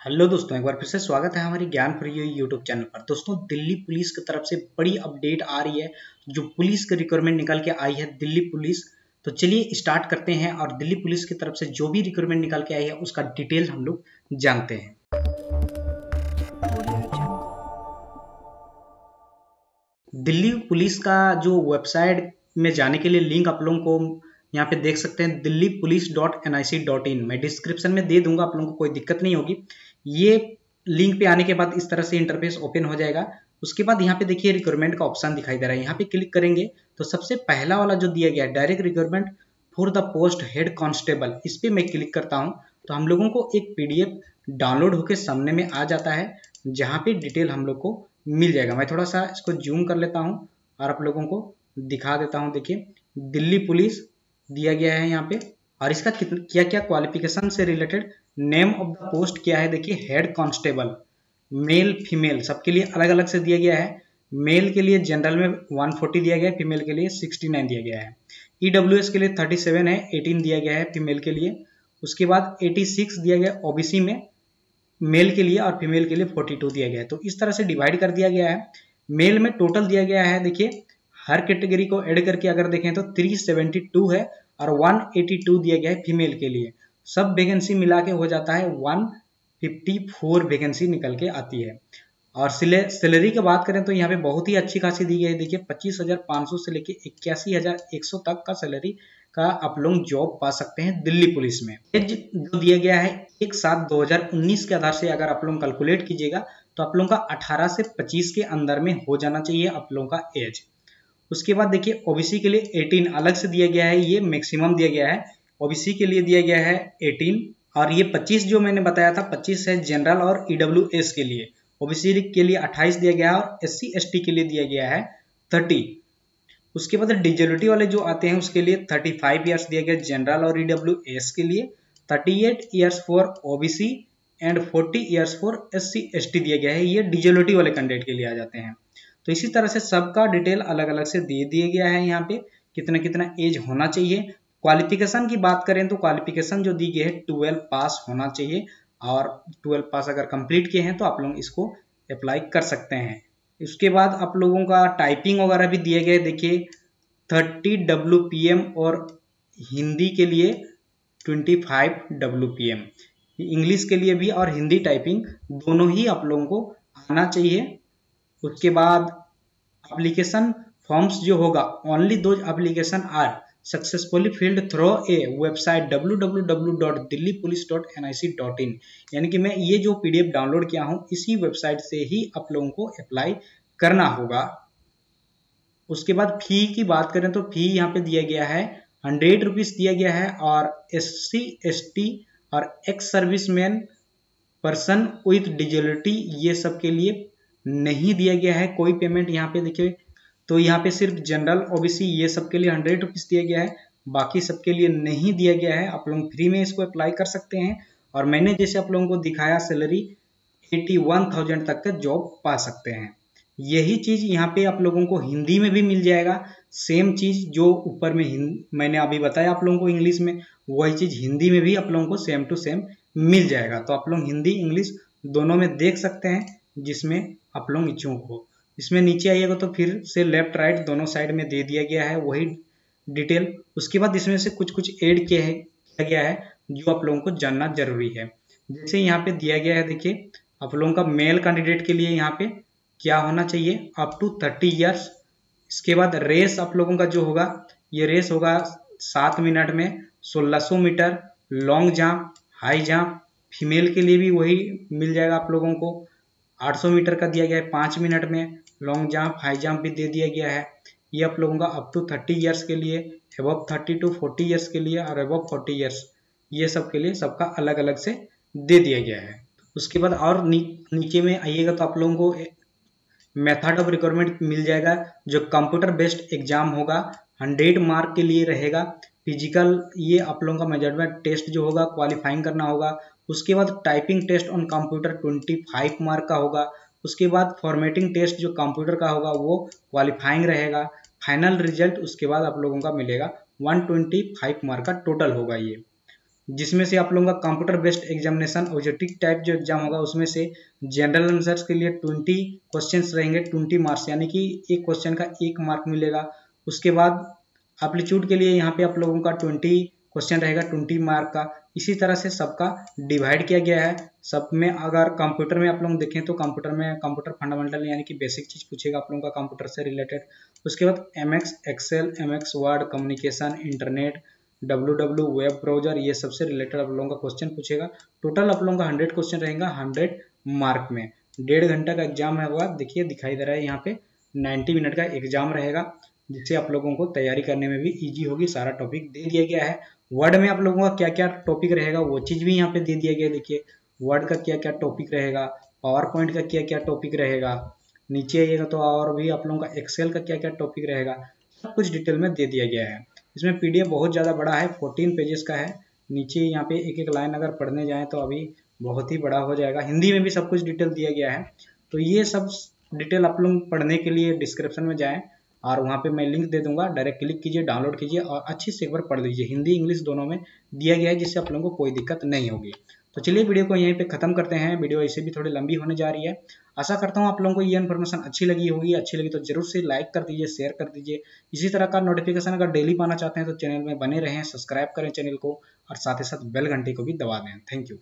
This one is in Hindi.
हेलो दोस्तों, एक बार फिर से स्वागत है हमारी ज्ञान फॉर यू यूट्यूब चैनल पर। दोस्तों, दिल्ली पुलिस की तरफ़ से बड़ी अपडेट आ रही है, जो पुलिस की रिक्वायरमेंट निकल के आई है दिल्ली पुलिस। तो चलिए स्टार्ट करते हैं और दिल्ली पुलिस की तरफ़ से जो भी रिक्वायरमेंट निकल के आई है, उसका डिटेल हम लोग जानते हैं। दिल्ली पुलिस का जो वेबसाइट में जाने के लिए लिंक आप लोगों को यहाँ पे देख सकते हैं, Delhi police dot N I C dot in मैं डिस्क्रिप्शन में दे दूँगा, आप लोगों को कोई दिक्कत नहीं होगी। ये लिंक पे आने के बाद इस तरह से इंटरफेस ओपन हो जाएगा। उसके बाद यहाँ पे देखिए रिक्वायरमेंट का ऑप्शन दिखाई दे रहा है। यहाँ पे क्लिक करेंगे तो सबसे पहला वाला जो दिया गया है direct requirement for the post head constable इस पर मैं क्लिक करता हूँ। तो हम लोगों को एक पीडीएफ डाउनलोड होकर सामने में आ जाता है, जहाँ पे डिटेल हम लोग को मिल जाएगा। मैं थोड़ा सा इसको जूम कर लेता हूँ और आप लोगों को दिखा देता हूँ। देखिए, दिल्ली पुलिस दिया गया है यहाँ पे। और इसका क्या क्या क्वालिफिकेशन से related name of the post क्या है? देखिए हेड कांस्टेबल मेल फीमेल सबके लिए अलग अलग से दिया गया है। मेल के लिए जनरल में 140 दिया गया है फीमेल के लिए 69 दिया गया है। ई e के लिए 37 है 18 दिया गया है फीमेल के लिए। उसके बाद 86 दिया गया ओबीसी में मेल के लिए और फीमेल के लिए 42 दिया गया है। तो इस तरह से डिवाइड कर दिया गया है। मेल में टोटल दिया गया है, देखिए, हर कैटेगरी को ऐड करके अगर देखें तो 372 है और 182 दिया गया है फीमेल के लिए। सब वैकेंसी मिला के हो जाता है 154 वैकेंसी निकल के आती है। और सैलरी की बात करें तो यहाँ पे बहुत ही अच्छी खासी दी गई है। देखिए, पच्चीस हज़ार पाँच सौ से लेके इक्यासी तक का सैलरी का आप लोग जॉब पा सकते हैं दिल्ली पुलिस में। एज जो दिया गया है, एक सात दो हज़ार उन्नीस के आधार से अगर आप लोग कैलकुलेट कीजिएगा तो आप लोगों का 18 से 25 के अंदर में हो जाना चाहिए आप लोगों का एज उसके बाद देखिए ओबीसी के लिए 18 अलग से दिया गया है, ये मैक्सिमम दिया गया है। ओबीसी के लिए दिया गया है 18 और ये 25 जो मैंने बताया था 25 है जनरल और ईडब्ल्यू e के लिए। ओबीसी के लिए 28 दिया गया है और एस सी के लिए दिया गया है 30 उसके बाद डिजेबिलिटी वाले जो आते हैं, उसके लिए 35 ईयर्स दिया गया जनरल और ईडब्ल्यू e के लिए। 38 years for OBC and 40 years for S C दिया गया है। ये डिजेबिलिटी वाले कैंडिडेट के लिए आ जाते हैं। तो इसी तरह से सबका डिटेल अलग अलग से दे दिया गया है यहाँ पे कितना कितना एज होना चाहिए। क्वालिफिकेशन की बात करें तो क्वालिफिकेशन जो दी गई है, ट्वेल्व पास होना चाहिए। और ट्वेल्व पास अगर कंप्लीट किए हैं तो आप लोग इसको अप्लाई कर सकते हैं। इसके बाद आप लोगों का टाइपिंग वगैरह भी दिए गए। देखिए, थर्टी डब्ल्यू और हिंदी के लिए ट्वेंटी फाइव डब्ल्यू इंग्लिश के लिए भी और हिंदी टाइपिंग दोनों ही आप लोगों को आना चाहिए। उसके बाद एप्लीकेशन फॉर्म्स जो होगा only those applications are successfully filled through a website www.delhipolice.nic.in यानी कि मैं ये जो पीडीएफ डाउनलोड किया हूँ, इसी वेबसाइट से ही आप लोगों को अप्लाई करना होगा। उसके बाद फ़ी की बात करें तो फ़ी यहाँ पे दिया गया है हंड्रेड रुपीज़ दिया गया है और एस सी एस टी और ex serviceman person with disability ये सब के लिए नहीं दिया गया है, कोई पेमेंट यहाँ पे देखिए तो यहाँ पे सिर्फ़ जनरल ओबीसी ये सब के लिए हंड्रेड रुपीज़ दिया गया है, बाकी सबके लिए नहीं दिया गया है, आप लोग फ्री में इसको अप्लाई कर सकते हैं, और मैंने जैसे आप लोगों को दिखाया सैलरी एटी वन थाउज़ेंड तक का जॉब पा सकते हैं। यही चीज़ यहाँ पे आप लोगों को हिंदी में भी मिल जाएगा सेम चीज़ जो ऊपर में मैंने अभी बताया आप लोगों को इंग्लिश में, वही चीज़ हिंदी में भी आप लोगों को सेम टू सेम मिल जाएगा। तो आप लोग हिंदी इंग्लिश दोनों में देख सकते हैं जिसमें आप लोग इच्छुक हो। इसमें नीचे आइएगा तो फिर से लेफ़्ट राइट दोनों साइड में दे दिया गया है, वही डिटेल उसके बाद इसमें से कुछ कुछ ऐड किया है, किया गया है, जो आप लोगों को जानना ज़रूरी है। जैसे यहाँ पे दिया गया है, देखिए, आप लोगों का मेल कैंडिडेट के लिए यहाँ पे क्या होना चाहिए? अप टू थर्टी ईयर्स इसके बाद रेस आप लोगों का जो होगा, ये रेस होगा सात मिनट में 1600 metre long jump high jump female के लिए भी वही मिल जाएगा आप लोगों को। 800 मीटर का दिया गया है। पाँच मिनट में लॉन्ग जंप हाई जंप भी दे दिया गया है। ये आप लोगों का अप टू थर्टी ईयर्स के लिए above thirty to forty years के लिए और अबव फोर्टी ईयर्स ये सब के लिए सबका अलग अलग से दे दिया गया है। उसके बाद और नी, नीचे में आइएगा तो आप लोगों को मेथड ऑफ़ रिक्वायरमेंट मिल जाएगा जो कंप्यूटर बेस्ड एग्ज़ाम होगा हंड्रेड मार्क के लिए रहेगा। फ़िज़िकल ये आप लोगों का मेज़रमेंट टेस्ट जो होगा क्वालिफाइंग करना होगा। उसके बाद typing test on computer 25 mark का होगा। उसके बाद फॉर्मेटिंग टेस्ट जो कंप्यूटर का होगा, वो क्वालिफाइंग रहेगा। फाइनल रिज़ल्ट उसके बाद आप लोगों का मिलेगा। 125 मार्क का टोटल होगा ये। जिसमें से आप लोगों का computer based examination objective type जो एग्ज़ाम होगा, उसमें से जनरल आंसर्स के लिए ट्वेंटी क्वेश्चन रहेंगे। ट्वेंटी मार्क्स यानी कि एक क्वेश्चन का एक मार्क मिलेगा। उसके बाद एप्लीट्यूड के लिए यहाँ पे आप लोगों का ट्वेंटी क्वेश्चन रहेगा ट्वेंटी मार्क का। इसी तरह से सबका डिवाइड किया गया है। सब में अगर कंप्यूटर में आप लोग देखें तो कंप्यूटर में कंप्यूटर फंडामेंटल यानी कि बेसिक चीज़ पूछेगा आप लोगों का कंप्यूटर से रिलेटेड उसके बाद M X excel M X word communication internet W W web browser ये सबसे रिलेटेड आप लोगों का क्वेश्चन पूछेगा। टोटल आप लोगों का हंड्रेड क्वेश्चन रहेगा हंड्रेड मार्क में। डेढ़ घंटा का एग्ज़ाम है हुआ, देखिए, दिखाई दे रहा है, यहाँ पे नाइन्टी मिनट का एग्ज़ाम रहेगा, जिससे आप लोगों को तैयारी करने में भी इजी होगी, सारा टॉपिक दे दिया गया है। वर्ड में आप लोगों का क्या क्या टॉपिक रहेगा, वो चीज़ भी यहाँ पे दे दिया गया देखिए। वर्ड का क्या क्या टॉपिक रहेगा पावर पॉइंट का क्या क्या टॉपिक रहेगा, नीचे आइएगा तो और भी आप लोगों का एक्सेल का क्या क्या टॉपिक रहेगा, सब कुछ डिटेल में दे दिया गया है। इसमें पीडीएफ बहुत ज़्यादा बड़ा है फोर्टीन पेजेस का है। नीचे यहाँ पे एक एक लाइन अगर पढ़ने जाए तो अभी बहुत ही बड़ा हो जाएगा। हिंदी में भी सब कुछ डिटेल दिया गया है। तो ये सब डिटेल आप लोग पढ़ने के लिए डिस्क्रिप्शन में जाएँ। और वहाँ पे मैं लिंक दे दूँगा डायरेक्ट क्लिक कीजिए डाउनलोड कीजिए और अच्छी से एक बार पढ़ लीजिए। हिंदी, इंग्लिश दोनों में दिया गया है, जिससे आप लोगों को कोई दिक्कत नहीं होगी। तो चलिए वीडियो को यहीं पे खत्म करते हैं। वीडियो ऐसे भी थोड़ी लंबी होने जा रही है। आशा करता हूँ आप लोगों को ये इन्फॉर्मेशन अच्छी लगी होगी। अच्छी लगी तो ज़रूर से लाइक कर दीजिए शेयर कर दीजिए। इसी तरह का नोटिफिकेशन अगर डेली पाना चाहते हैं तो चैनल में बने रहें सब्सक्राइब करें चैनल को और साथ ही साथ बेल घंटे को भी दबा दें। Thank you